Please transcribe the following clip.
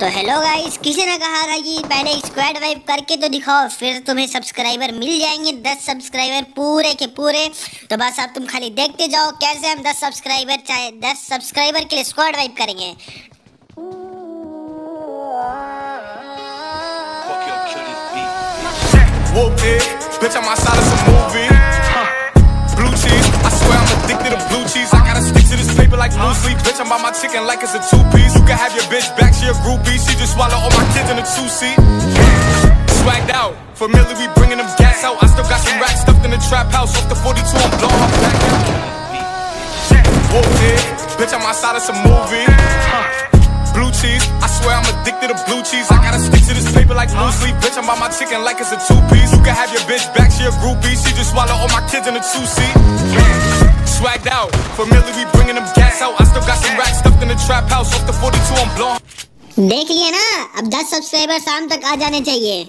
तो hello guys किसी ने कहा था कि पहले स्क्वाड वाइप करके तो दिखाओ, फिर तुम्हें सब्सक्राइबर मिल जाएँगे, दस सब्सक्राइबर पूरे के पूरे। तो बस अब तुम खाली देखते जाओ कैसे हम दस सब्सक्राइबर चाहे दस सब्सक्राइबर के लिए स्क्वाड वाइप करेंगे। Fuck like blue. Bitch, I'm by my chicken like it's a two piece. You can have your bitch back, she a groupie. She just swallow all my kids in a two seat. Swagged out, familiar, we bringing them gas out. I still got some racks stuffed in the trap house. Off the 42, I'm blowing her back out. Bitch, I'm outside of some movie. Blue cheese, I swear I'm addicted to blue cheese. I gotta stick to this paper like blue sleep. Bitch, I'm by my chicken like it's a two piece. You can have your bitch back, she a groupie. She just swallow all my kids in a two seat. Swagged out, familiar, we bringing them देख लिए ना अब 10 subscriber शाम तक आ जाने चाहिए।